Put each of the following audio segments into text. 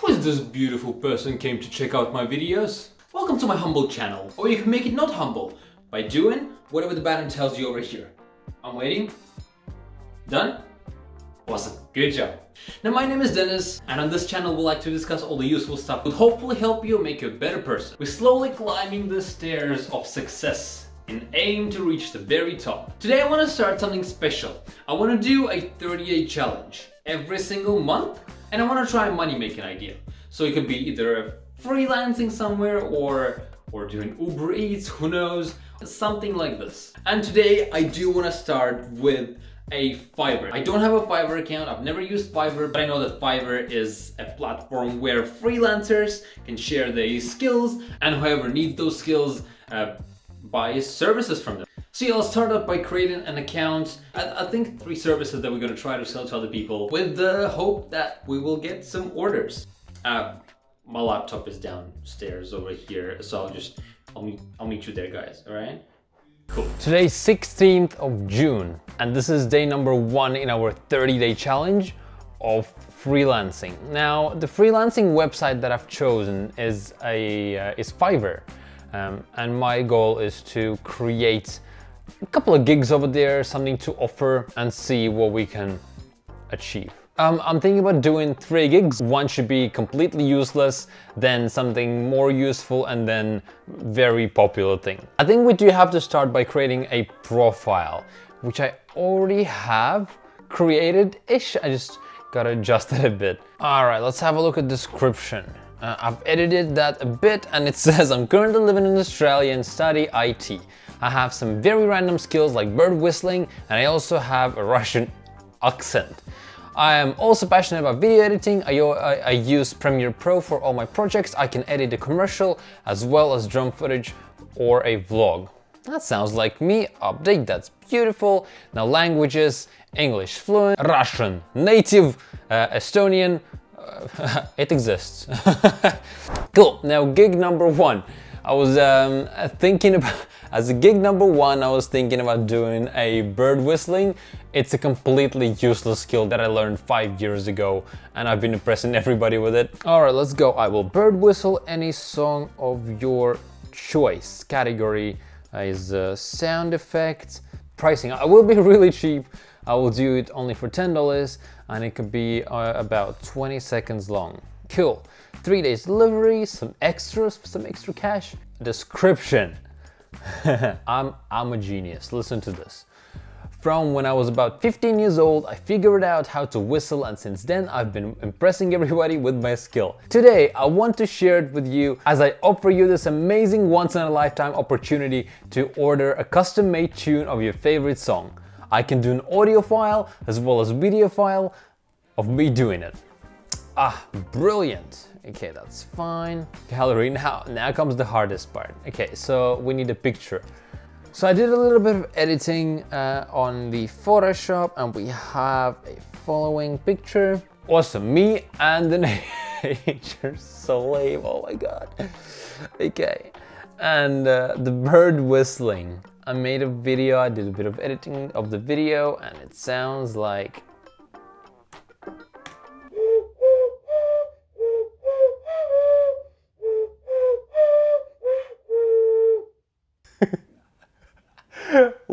Who is this beautiful person came to check out my videos? Welcome to my humble channel. Or you can make it not humble by doing whatever the button tells you over here. I'm waiting. Done? Awesome, good job. Now my name is Denis and on this channel we like to discuss all the useful stuff that hopefully help you make you a better person. We're slowly climbing the stairs of success and aim to reach the very top. Today I want to start something special. I want to do a 30 day challenge every single month and I want to try a money making idea. So it could be either freelancing somewhere or or doing Uber Eats, who knows, something like this. And today I do want to start with a Fiverr. I don't have a Fiverr account, I've never used Fiverr, but I know that Fiverr is a platform where freelancers can share their skills and whoever needs those skills uh, buys services from them. So yeah, I'll start out by creating an account. I, I, think three services that we're gonna try to sell to other people with the hope that we will get some orders. Uh, my laptop is downstairs over here, so I'll just, I'll meet, I'll meet you there guys, all right? Cool. Today's 16th of June, and this is day number one in our 30 day challenge of freelancing. Now, the freelancing website that I've chosen is a uh, is Fiverr, um, and my goal is to create a couple of gigs over there, something to offer, and see what we can achieve. Um, I'm thinking about doing three gigs. One should be completely useless, then something more useful, and then very popular thing. I think we do have to start by creating a profile, which I already have created-ish. I just gotta adjust it a bit. All right, let's have a look at description. Uh, I've edited that a bit and it says I'm currently living in Australia and study IT. I have some very random skills like bird whistling and I also have a Russian accent. I am also passionate about video editing. I, I, I, use Premiere Pro for all my projects. I can edit a commercial as well as drone footage or a vlog. That sounds like me. Update, that's beautiful. Now languages, English fluent, Russian native, uh, Estonian, uh, it exists. cool, now gig number one. I was um, thinking about, as a gig number one, I was thinking about doing a bird whistling. It's a completely useless skill that I learned five years ago and I've been impressing everybody with it. All right, let's go. I will bird whistle any song of your choice. Category is uh, sound effects. Pricing, I will be really cheap. I will do it only for $10 and it could be uh, about 20 seconds long. Cool. Three days delivery, some extras, some extra cash. Description. I'm, I'm a genius. Listen to this. From when I was about 15 years old, I figured out how to whistle and since then I've been impressing everybody with my skill. Today, I want to share it with you as I offer you this amazing once in a lifetime opportunity to order a custom made tune of your favorite song. I can do an audio file as well as video file of me doing it. Ah, brilliant. Okay, that's fine. Gallery, now, now comes the hardest part. Okay, so we need a picture. So I did a little bit of editing uh, on the Photoshop and we have a following picture. Awesome, me and the nature, slave, oh my god. Okay, and uh, the bird whistling. I made a video, I did a bit of editing of the video and it sounds like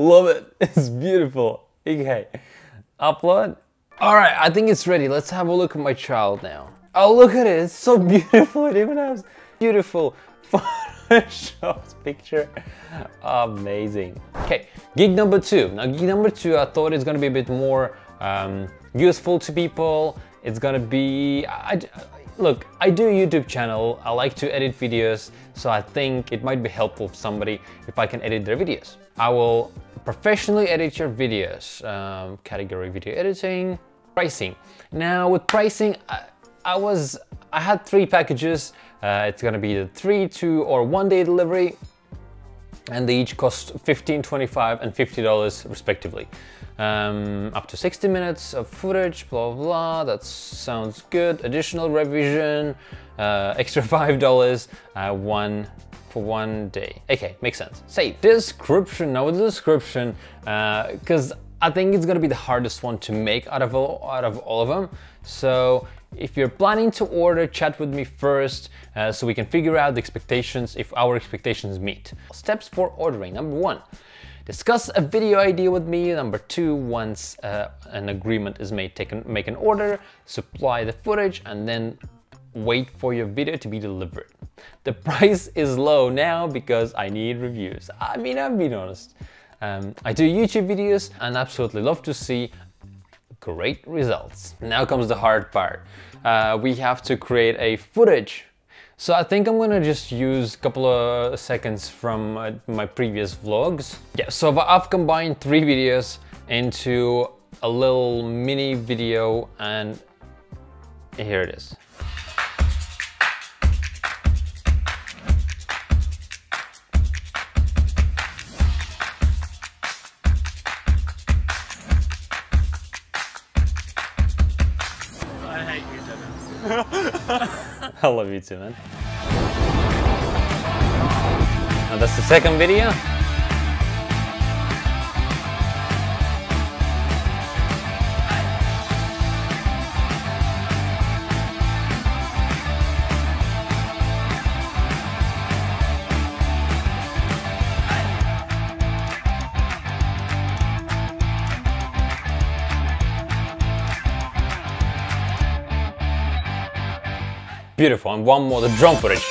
Love it. It's beautiful. Okay. Upload. All right, I think it's ready. Let's have a look at my child now. Oh, look at it. It's so beautiful. It even has beautiful Photoshop picture. Amazing. Okay, gig number two. Now, gig number two, I thought it's gonna be a bit more um, useful to people. It's gonna be, I, look, I do a YouTube channel. I like to edit videos, so I think it might be helpful for somebody if I can edit their videos. I will professionally edit your videos. Um, category video editing, pricing. Now with pricing, I, I was, I had three packages. Uh, it's gonna be the three, two, or one day delivery, and they each cost 15, 25, and $50 respectively. Um, up to 60 minutes of footage, blah, blah, blah, that sounds good. Additional revision, uh, extra $5, uh, one for one day. Okay, makes sense. Say Description, now the description, uh, because uh, I think it's gonna be the hardest one to make out of all, out of all of them. So If you're planning to order, chat with me first uh, so we can figure out the expectations if our expectations meet. Steps for ordering. Number one, discuss a video idea with me. Number two, once uh, an agreement is made, take an, make an order, supply the footage, and then wait for your video to be delivered. The price is low now because I need reviews. I mean, I'm being honest. Um, I do YouTube videos and absolutely love to see great results. Now comes the hard part. Uh, we have to create a footage. So I think I'm gonna just use a couple of seconds from uh, my previous vlogs. Yeah, so I've combined three videos into a little mini video and here it is. I love you too, man. Now that's the second video. Beautiful, and one more, the drone footage.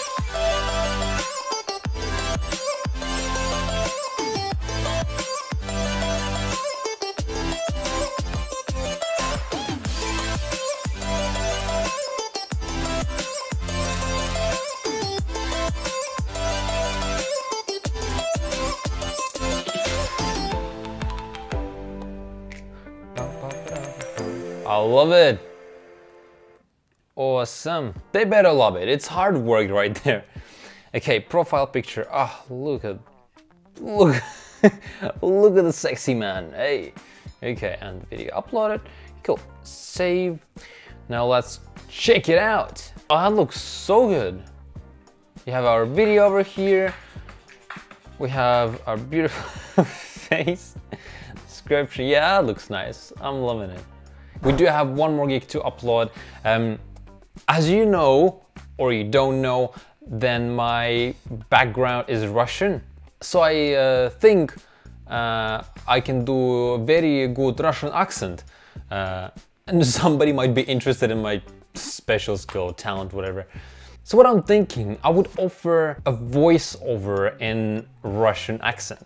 I love it. Awesome. They better love it. It's hard work right there. Okay, profile picture. Ah, oh, look at, look, look at the sexy man. Hey. Okay, and video uploaded. Cool. Save. Now let's check it out. Oh, that looks so good. We have our video over here. We have our beautiful face. Description. Yeah, looks nice. I'm loving it. We do have one more gig to upload. Um, as you know, or you don't know, then my background is Russian. So I uh, think uh, I can do a very good Russian accent. Uh, and somebody might be interested in my special skill, talent, whatever. So what I'm thinking, I would offer a voiceover in Russian accent.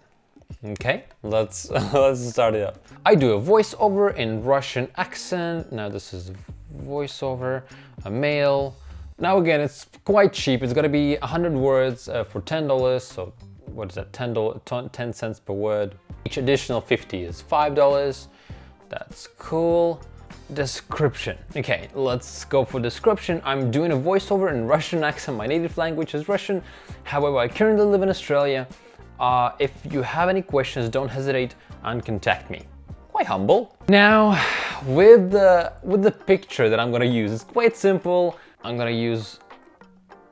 Okay, let's let's start it up. I do a voiceover in Russian accent. Now this is voiceover, a male. Now again, it's quite cheap. It's gonna be 100 words uh, for $10. So what is that, $10, 10 cents per word. Each additional 50 is $5. That's cool. Description. Okay, let's go for description. I'm doing a voiceover in Russian accent. My native language is Russian. However, I currently live in Australia. Uh, if you have any questions, don't hesitate and contact me. Quite humble. Now, with the, with the picture that I'm gonna use, it's quite simple. I'm gonna use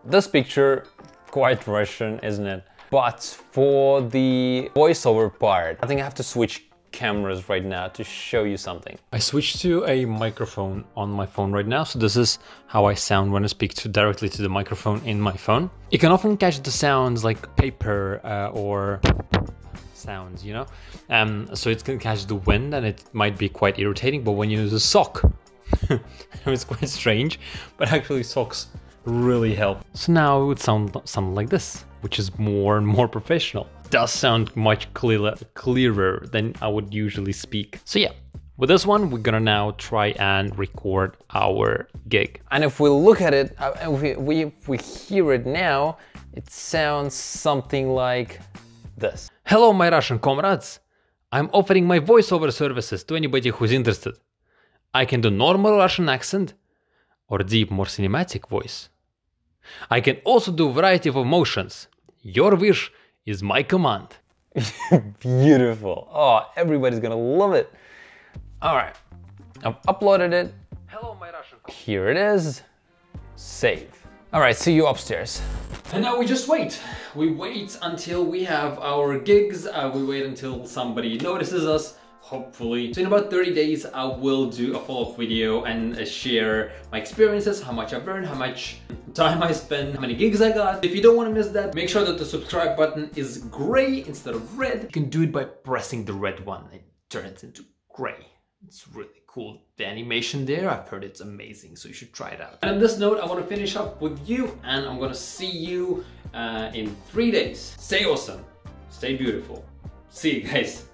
this picture, quite Russian, isn't it? But for the voiceover part, I think I have to switch cameras right now to show you something. I switched to a microphone on my phone right now, so this is how I sound when I speak to directly to the microphone in my phone. You can often catch the sounds like paper uh, or sounds, you know? Um, so can catch the wind and it might be quite irritating, but when you use a sock, it's quite strange, but actually socks really help. So now it would sound something like this, which is more and more professional. Does sound much clearer, clearer than I would usually speak. So yeah, with this one, we're gonna now try and record our gig. And if we look at it, uh, if we, we, we hear it now, it sounds something like this. Hello, my Russian comrades. I'm offering my voiceover services to anybody who's interested. I can do normal Russian accent or deep, more cinematic voice. I can also do variety of emotions. Your wish is my command. Beautiful. Oh, everybody's gonna love it. All right, I've uploaded it. Hello, my Russian. Here it is. Save. All right, see you upstairs. And now we just wait. We wait until we have our gigs. Uh, we wait until somebody notices us. hopefully. So in about 30 days, I will do a follow-up video and uh, share my experiences, how much I've earned, how much time I spent, how many gigs I got. If you don't want to miss that, make sure that the subscribe button is gray instead of red. You can do it by pressing the red one. It turns into gray. It's really cool. The animation there, I've heard it's amazing, so you should try it out. And on this note, I want to finish up with you, and I'm gonna see you uh, in three days. Stay awesome, stay beautiful. See you guys.